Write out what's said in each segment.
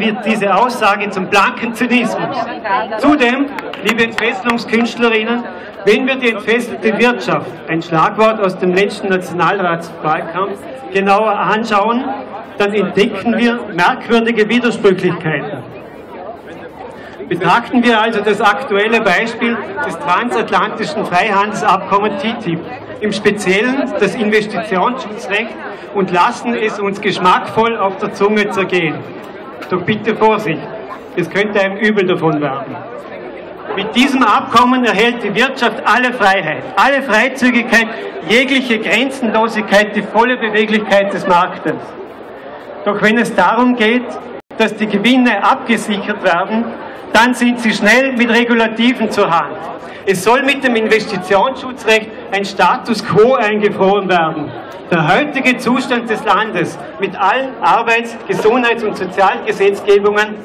wird diese Aussage zum blanken Zynismus. Zudem, liebe Entfesselungskünstlerinnen, wenn wir die entfesselte Wirtschaft, ein Schlagwort aus dem letzten Nationalratswahlkampf, genauer anschauen, dann entdecken wir merkwürdige Widersprüchlichkeiten. Betrachten wir also das aktuelle Beispiel des transatlantischen Freihandelsabkommens TTIP, im Speziellen das Investitionsschutzrecht und lassen es uns geschmackvoll auf der Zunge zergehen. Doch bitte Vorsicht, es könnte einem übel davon werden. Mit diesem Abkommen erhält die Wirtschaft alle Freiheit, alle Freizügigkeit, jegliche Grenzenlosigkeit, die volle Beweglichkeit des Marktes. Doch wenn es darum geht, dass die Gewinne abgesichert werden, dann sind sie schnell mit Regulativen zur Hand. Es soll mit dem Investitionsschutzrecht ein Status quo eingefroren werden. Der heutige Zustand des Landes mit allen Arbeits-, Gesundheits- und Sozialgesetzgebungen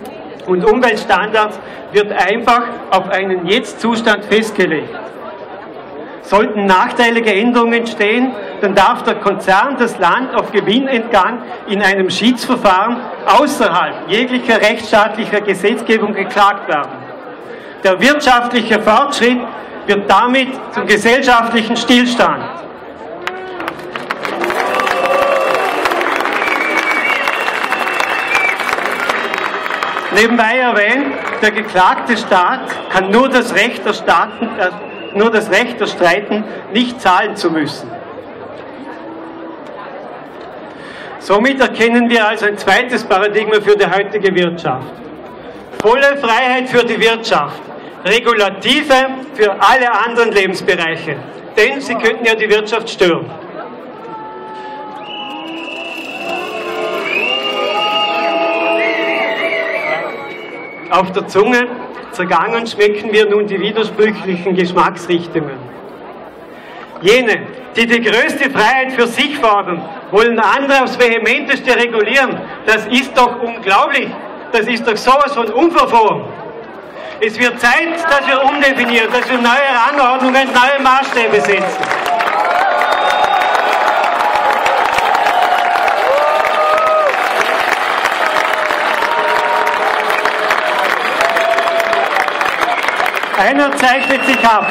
und Umweltstandards wird einfach auf einen Jetzt-Zustand festgelegt. Sollten nachteilige Änderungen entstehen, dann darf der Konzern das Land auf Gewinnentgang in einem Schiedsverfahren außerhalb jeglicher rechtsstaatlicher Gesetzgebung geklagt werden. Der wirtschaftliche Fortschritt wird damit zum gesellschaftlichen Stillstand. Nebenbei erwähnt, der geklagte Staat kann nur das Recht erstatten, äh, nur das Recht erstreiten, nicht zahlen zu müssen. Somit erkennen wir also ein zweites Paradigma für die heutige Wirtschaft. Volle Freiheit für die Wirtschaft, Regulative für alle anderen Lebensbereiche, denn sie könnten ja die Wirtschaft stören. Auf der Zunge zergangen schmecken wir nun die widersprüchlichen Geschmacksrichtungen. Jene, die die größte Freiheit für sich fordern, wollen andere aufs vehementeste regulieren. Das ist doch unglaublich. Das ist doch sowas von unverfroren. Es wird Zeit, dass wir umdefinieren, dass wir neue Rangordnungen, neue Maßstäbe setzen. Einer zeichnet sich ab.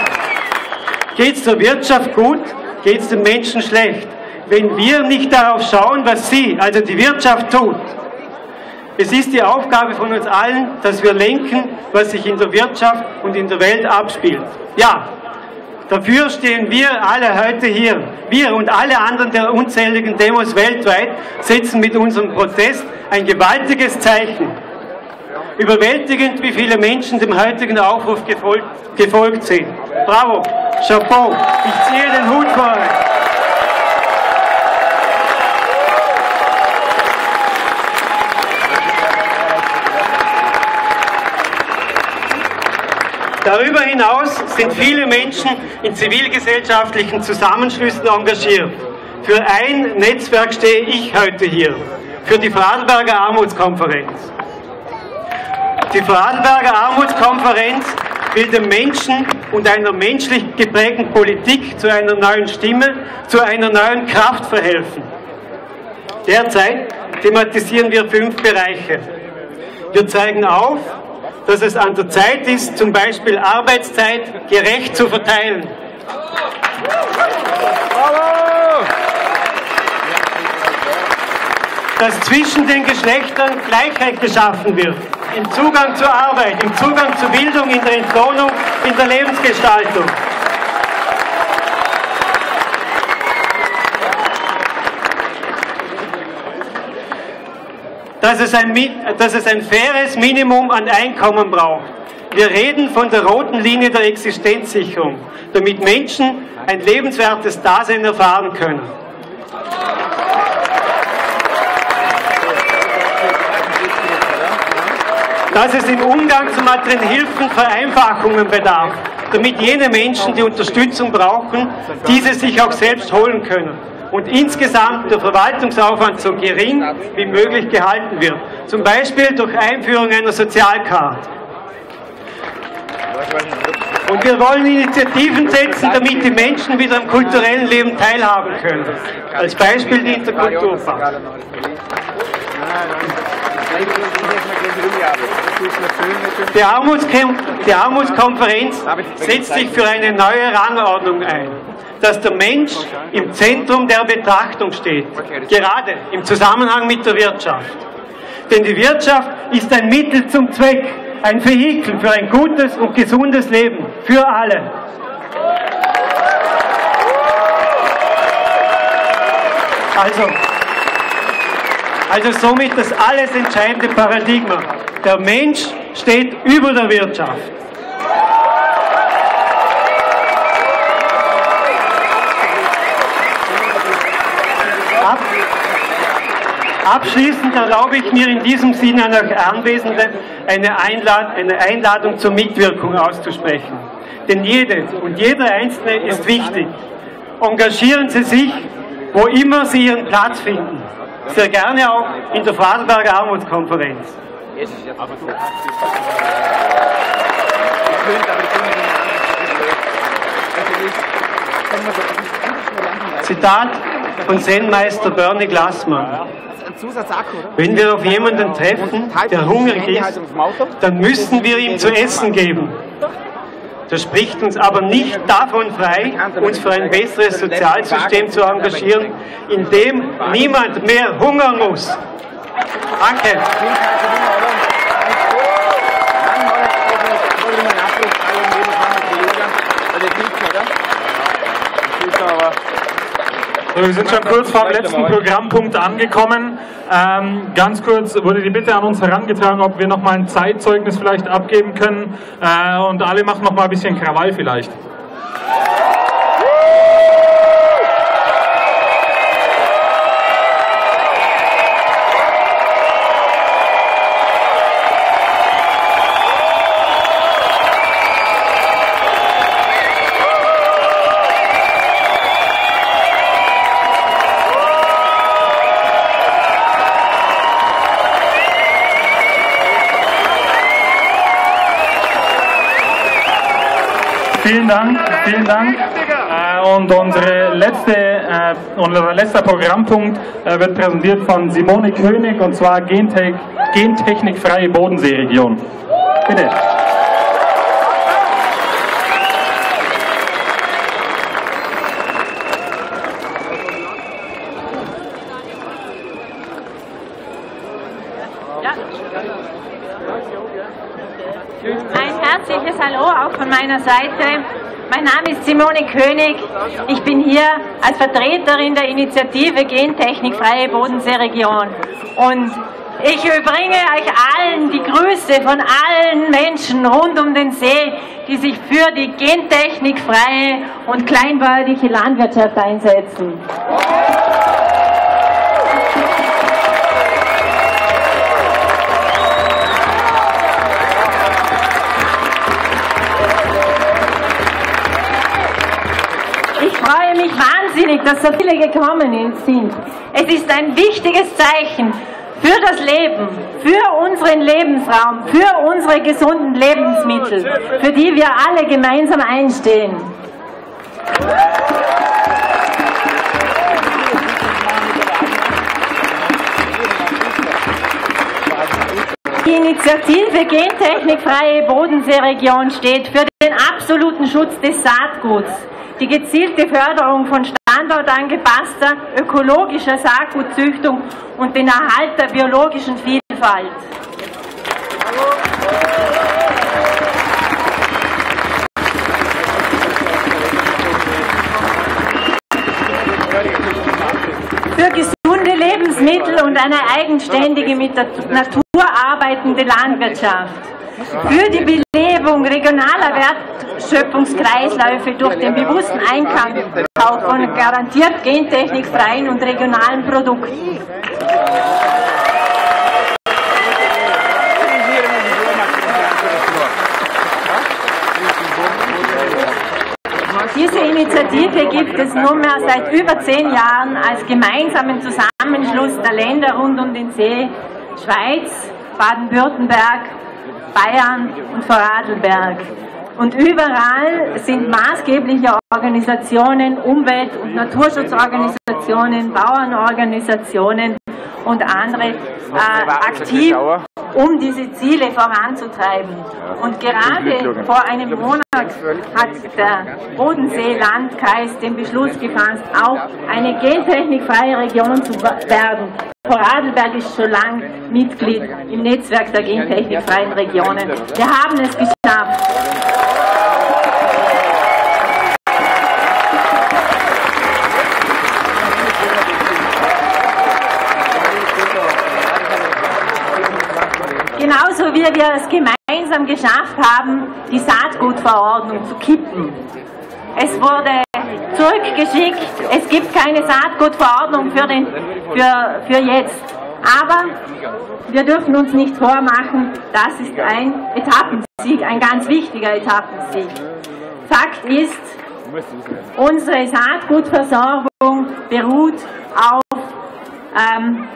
Geht es der Wirtschaft gut, geht es den Menschen schlecht. Wenn wir nicht darauf schauen, was sie, also die Wirtschaft, tut. Es ist die Aufgabe von uns allen, dass wir lenken, was sich in der Wirtschaft und in der Welt abspielt. Ja, dafür stehen wir alle heute hier. Wir und alle anderen der unzähligen Demos weltweit setzen mit unserem Protest ein gewaltiges Zeichen. Überwältigend, wie viele Menschen dem heutigen Aufruf gefolgt, gefolgt sind. Bravo, Chapeau, ich ziehe den Hut vor euch. Darüber hinaus sind viele Menschen in zivilgesellschaftlichen Zusammenschlüssen engagiert. Für ein Netzwerk stehe ich heute hier, für die Vorarlberger Armutskonferenz. Die Vorarlberger Armutskonferenz will den Menschen und einer menschlich geprägten Politik zu einer neuen Stimme, zu einer neuen Kraft verhelfen. Derzeit thematisieren wir fünf Bereiche. Wir zeigen auf, dass es an der Zeit ist, zum Beispiel Arbeitszeit gerecht zu verteilen. Dass zwischen den Geschlechtern Gleichheit geschaffen wird im Zugang zur Arbeit, im Zugang zur Bildung, in der Entlohnung, in der Lebensgestaltung. Dass es, ein, dass es ein faires Minimum an Einkommen braucht. Wir reden von der roten Linie der Existenzsicherung, damit Menschen ein lebenswertes Dasein erfahren können. Dass es im Umgang zu materiellen Hilfen Vereinfachungen bedarf, damit jene Menschen, die Unterstützung brauchen, diese sich auch selbst holen können und insgesamt der Verwaltungsaufwand so gering wie möglich gehalten wird, zum Beispiel durch Einführung einer Sozialkarte. Und wir wollen Initiativen setzen, damit die Menschen wieder am kulturellen Leben teilhaben können. Als Beispiel die Interkulturfahrt. Die, Armutskom die Armutskonferenz setzt sich für eine neue Rangordnung ein, dass der Mensch im Zentrum der Betrachtung steht, gerade im Zusammenhang mit der Wirtschaft. Denn die Wirtschaft ist ein Mittel zum Zweck, ein Vehikel für ein gutes und gesundes Leben, für alle. Also, also somit das alles entscheidende Paradigma. Der Mensch steht über der Wirtschaft. Ab, abschließend erlaube ich mir in diesem Sinne an euch Anwesende eine, Einlad eine Einladung zur Mitwirkung auszusprechen. Denn jede und jeder Einzelne ist wichtig. Engagieren Sie sich, wo immer Sie Ihren Platz finden sehr gerne auch in der Vorarlberger Armutskonferenz. Zitat von Zen-Meister Bernie Glassmann. Wenn wir auf jemanden treffen, der hungrig ist, dann müssen wir ihm zu essen geben. Das spricht uns aber nicht davon frei, uns für ein besseres Sozialsystem zu engagieren, in dem niemand mehr hungern muss. Danke. So, wir sind schon kurz vor dem letzten Programmpunkt angekommen. Ähm, ganz kurz wurde die Bitte an uns herangetragen, ob wir noch mal ein Zeitzeugnis vielleicht abgeben können. Äh, und alle machen noch mal ein bisschen Krawall vielleicht. Vielen Dank, vielen Dank. Äh, und unsere letzte, äh, unser letzter Programmpunkt äh, wird präsentiert von Simone König und zwar Gentech, Gentechnikfreie Bodenseeregion. Bitte. herzliches Hallo auch von meiner Seite. Mein Name ist Simone König. Ich bin hier als Vertreterin der Initiative Gentechnikfreie Bodenseeregion. Und ich überbringe euch allen die Grüße von allen Menschen rund um den See, die sich für die gentechnikfreie und kleinbäuerliche Landwirtschaft einsetzen. Wahnsinnig, dass so viele gekommen sind. Es ist ein wichtiges Zeichen für das Leben, für unseren Lebensraum, für unsere gesunden Lebensmittel, für die wir alle gemeinsam einstehen. Die Initiative Gentechnikfreie Bodenseeregion steht für den absoluten Schutz des Saatguts, die gezielte Förderung von standortangepasster ökologischer Saatgutzüchtung und den Erhalt der biologischen Vielfalt. Für gesunde Lebensmittel und eine eigenständige mit der Natur arbeitende Landwirtschaft. Für die Belebung regionaler Wertschöpfungskreisläufe durch den bewussten Einkauf von garantiert gentechnikfreien und regionalen Produkten. Diese Initiative gibt es nunmehr seit über zehn Jahren als gemeinsamen Zusammenschluss der Länder rund um den See Schweiz, Baden-Württemberg, Bayern und Vorarlberg. Und überall sind maßgebliche Organisationen, Umwelt- und Naturschutzorganisationen, Bauernorganisationen und andere äh, aktiv um diese Ziele voranzutreiben. Und gerade vor einem Monat hat der Bodensee-Landkreis den Beschluss gefasst, auch eine gentechnikfreie Region zu werden. Vorarlberg ist schon lange Mitglied im Netzwerk der gentechnikfreien Regionen. Wir haben es geschafft. Genauso wie wir es gemeinsam geschafft haben, die Saatgutverordnung zu kippen. Es wurde zurückgeschickt, es gibt keine Saatgutverordnung für, den, für, für jetzt. Aber wir dürfen uns nicht vormachen, das ist ein Etappensieg, ein ganz wichtiger Etappensieg. Fakt ist, unsere Saatgutversorgung beruht auf ähm,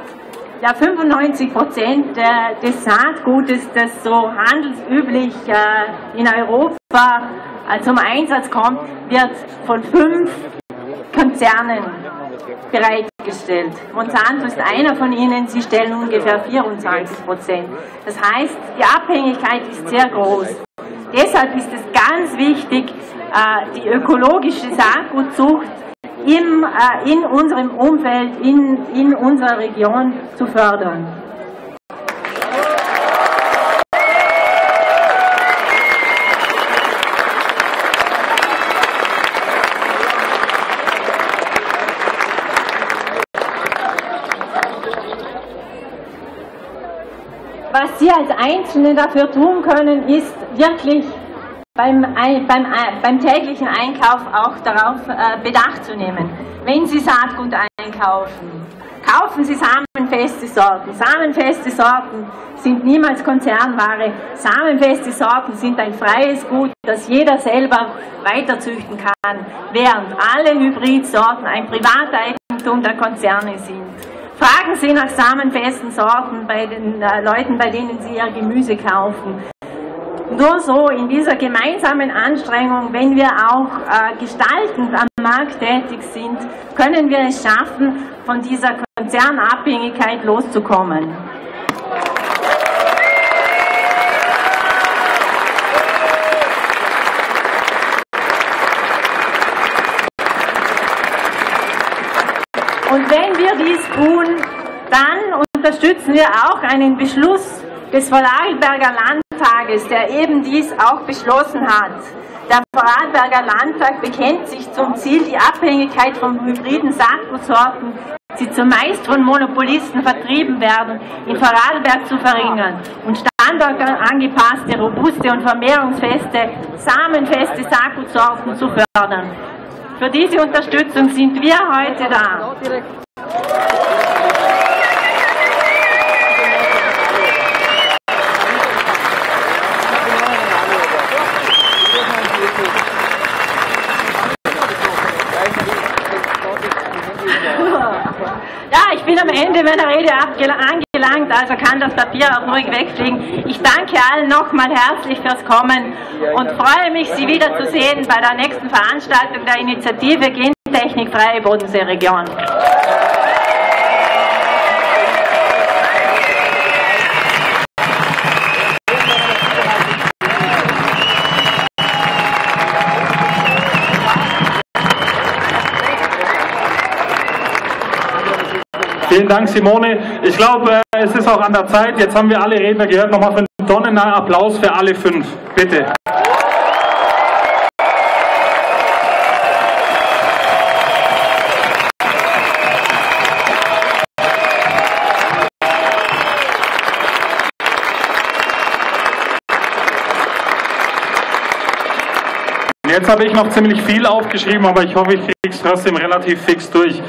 ja, 95 Prozent des Saatgutes, das so handelsüblich äh, in Europa äh, zum Einsatz kommt, wird von fünf Konzernen bereitgestellt. Monsanto ist einer von ihnen, sie stellen ungefähr 24 Prozent. Das heißt, die Abhängigkeit ist sehr groß. Deshalb ist es ganz wichtig, äh, die ökologische Saatgutzucht im, äh, in unserem Umfeld, in, in unserer Region zu fördern. Was Sie als Einzelne dafür tun können, ist wirklich beim, beim, beim täglichen Einkauf auch darauf äh, Bedacht zu nehmen. Wenn Sie Saatgut einkaufen, kaufen Sie samenfeste Sorten. Samenfeste Sorten sind niemals Konzernware. Samenfeste Sorten sind ein freies Gut, das jeder selber weiterzüchten kann, während alle Hybridsorten ein Privateigentum der Konzerne sind. Fragen Sie nach samenfesten Sorten bei den äh, Leuten, bei denen Sie Ihr Gemüse kaufen. Nur so in dieser gemeinsamen Anstrengung, wenn wir auch äh, gestaltend am Markt tätig sind, können wir es schaffen, von dieser Konzernabhängigkeit loszukommen. Und wenn wir dies tun, dann unterstützen wir auch einen Beschluss des Vorarlberger Landtages, der eben dies auch beschlossen hat. Der Vorarlberger Landtag bekennt sich zum Ziel, die Abhängigkeit von hybriden Saatgutsorten, die zumeist von Monopolisten vertrieben werden, in Vorarlberg zu verringern und standortangepasste, robuste und vermehrungsfeste, samenfeste Saatgutsorten zu fördern. Für diese Unterstützung sind wir heute da. ich bin am Ende meiner Rede angelangt, also kann das Papier auch ruhig wegfliegen. Ich danke allen nochmal herzlich fürs Kommen und freue mich, Sie wiederzusehen bei der nächsten Veranstaltung der Initiative Gentechnik Freie Bodenseeregion. Vielen Dank, Simone. Ich glaube, äh, es ist auch an der Zeit. Jetzt haben wir alle Redner gehört. Nochmal einen donnernahen Applaus für alle fünf. Bitte. Jetzt habe ich noch ziemlich viel aufgeschrieben, aber ich hoffe, ich kriege es trotzdem relativ fix durch.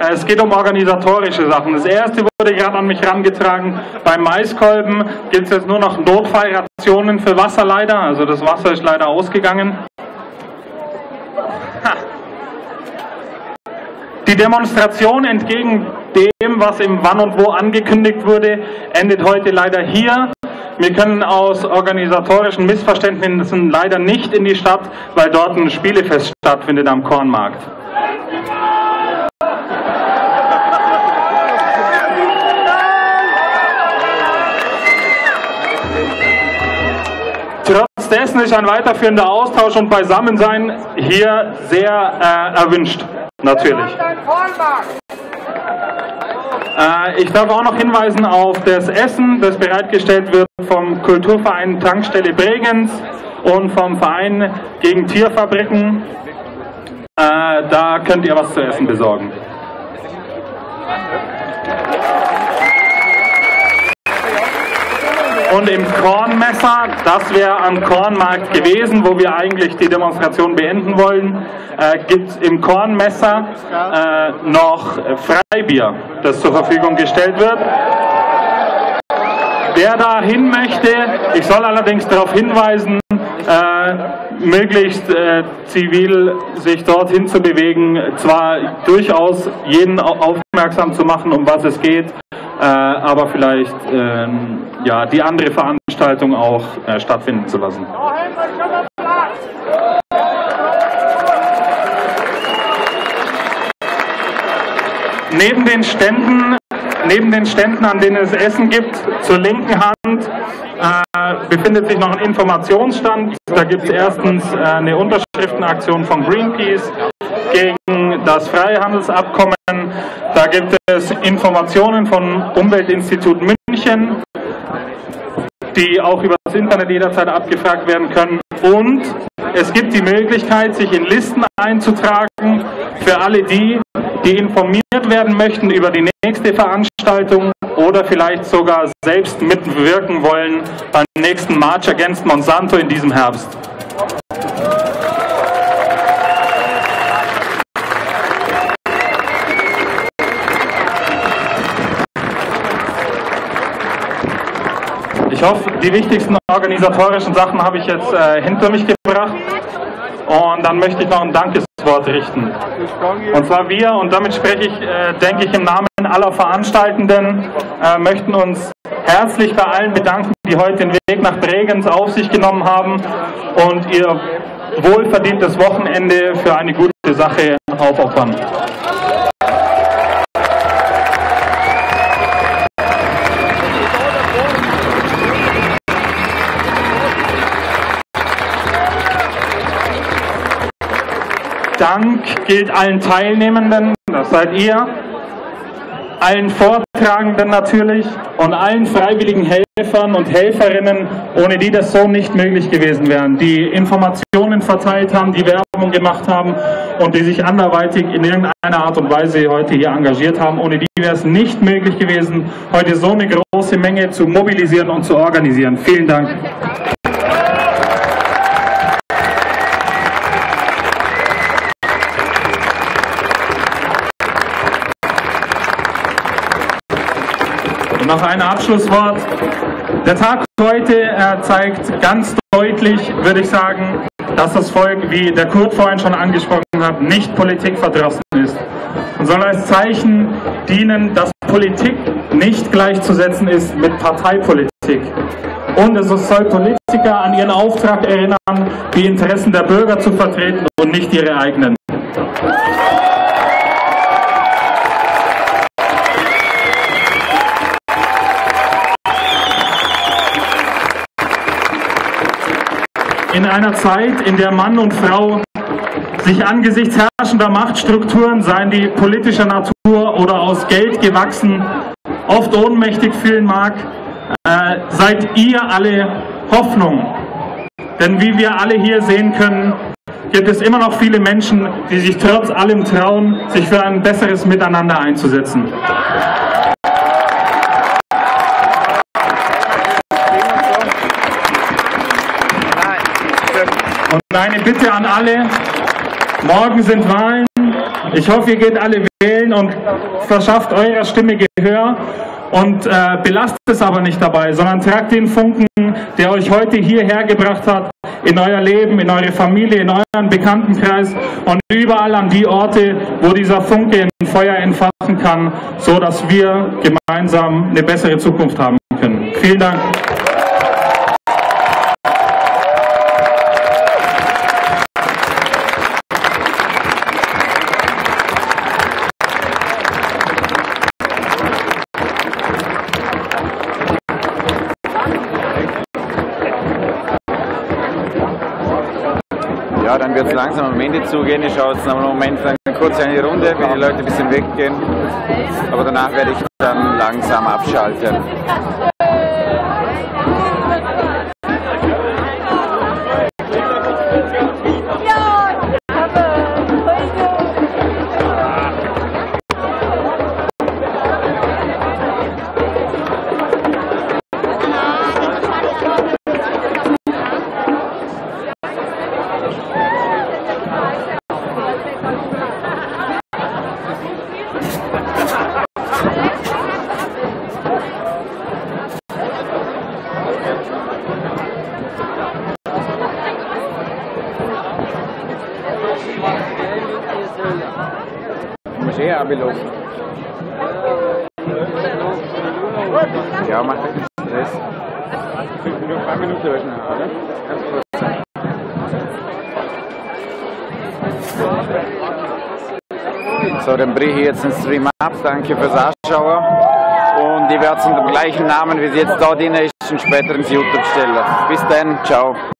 Es geht um organisatorische Sachen. Das erste wurde gerade an mich herangetragen. Beim Maiskolben gibt es jetzt nur noch Notfallrationen für Wasser leider. Also das Wasser ist leider ausgegangen. Die Demonstration entgegen dem, was im Wann und Wo angekündigt wurde, endet heute leider hier. Wir können aus organisatorischen Missverständnissen leider nicht in die Stadt, weil dort ein Spielefest stattfindet am Kornmarkt. Trotz dessen ist ein weiterführender Austausch und Beisammensein hier sehr äh, erwünscht, natürlich. Äh, ich darf auch noch hinweisen auf das Essen, das bereitgestellt wird vom Kulturverein Tankstelle Bregenz und vom Verein gegen Tierfabriken. Äh, da könnt ihr was zu essen besorgen. Und im Kornmesser, das wäre am Kornmarkt gewesen, wo wir eigentlich die Demonstration beenden wollen, äh, gibt es im Kornmesser äh, noch Freibier, das zur Verfügung gestellt wird. Wer da hin möchte, ich soll allerdings darauf hinweisen, äh, möglichst äh, zivil sich dorthin zu bewegen, zwar durchaus jeden aufmerksam zu machen, um was es geht, äh, aber vielleicht ähm, ja, die andere Veranstaltung auch äh, stattfinden zu lassen. Neben den Ständen Neben den Ständen, an denen es Essen gibt, zur linken Hand äh, befindet sich noch ein Informationsstand. Da gibt es erstens äh, eine Unterschriftenaktion von Greenpeace gegen das Freihandelsabkommen. Da gibt es Informationen vom Umweltinstitut München, die auch über das Internet jederzeit abgefragt werden können. Und es gibt die Möglichkeit, sich in Listen einzutragen für alle die, die informiert werden möchten über die nächste Veranstaltung oder vielleicht sogar selbst mitwirken wollen beim nächsten March Against Monsanto in diesem Herbst. Ich hoffe, die wichtigsten organisatorischen Sachen habe ich jetzt äh, hinter mich gebracht. Und dann möchte ich noch ein Dankeswort richten. Und zwar wir, und damit spreche ich, äh, denke ich, im Namen aller Veranstaltenden, äh, möchten uns herzlich bei allen bedanken, die heute den Weg nach Bregenz auf sich genommen haben und ihr wohlverdientes Wochenende für eine gute Sache aufopfern. Dank gilt allen Teilnehmenden, das seid ihr, allen Vortragenden natürlich und allen freiwilligen Helfern und Helferinnen, ohne die das so nicht möglich gewesen wären, die Informationen verteilt haben, die Werbung gemacht haben und die sich anderweitig in irgendeiner Art und Weise heute hier engagiert haben. Ohne die wäre es nicht möglich gewesen, heute so eine große Menge zu mobilisieren und zu organisieren. Vielen Dank. Noch ein Abschlusswort. Der Tag heute zeigt ganz deutlich, würde ich sagen, dass das Volk, wie der Kurt vorhin schon angesprochen hat, nicht politikverdrossen ist und soll als Zeichen dienen, dass Politik nicht gleichzusetzen ist mit Parteipolitik. Und es soll Politiker an ihren Auftrag erinnern, die Interessen der Bürger zu vertreten und nicht ihre eigenen. In einer Zeit, in der Mann und Frau sich angesichts herrschender Machtstrukturen, seien die politischer Natur oder aus Geld gewachsen, oft ohnmächtig fühlen mag, äh, seid ihr alle Hoffnung. Denn wie wir alle hier sehen können, gibt es immer noch viele Menschen, die sich trotz allem trauen, sich für ein besseres Miteinander einzusetzen. Und eine Bitte an alle, morgen sind Wahlen. Ich hoffe, ihr geht alle wählen und verschafft eurer Stimme Gehör und äh, belastet es aber nicht dabei, sondern tragt den Funken, der euch heute hierher gebracht hat, in euer Leben, in eure Familie, in euren Bekanntenkreis und überall an die Orte, wo dieser Funke ein Feuer entfachen kann, so dass wir gemeinsam eine bessere Zukunft haben können. Vielen Dank. Ja, dann wird es langsam am Ende zugehen. Ich schaue jetzt noch einen Moment eine kurz eine Runde, wenn die Leute ein bisschen weggehen. Aber danach werde ich dann langsam abschalten. Abgelaufen. Ja, mach keinen Stress. Nur ein paar Minuten löschen, oder? Ganz kurz. So, dann breche ich jetzt den Stream ab. Danke fürs Anschauen. Und ich werde es unter dem gleichen Namen, wie es jetzt da drin ist, später ins YouTube stellen. Bis dann, ciao.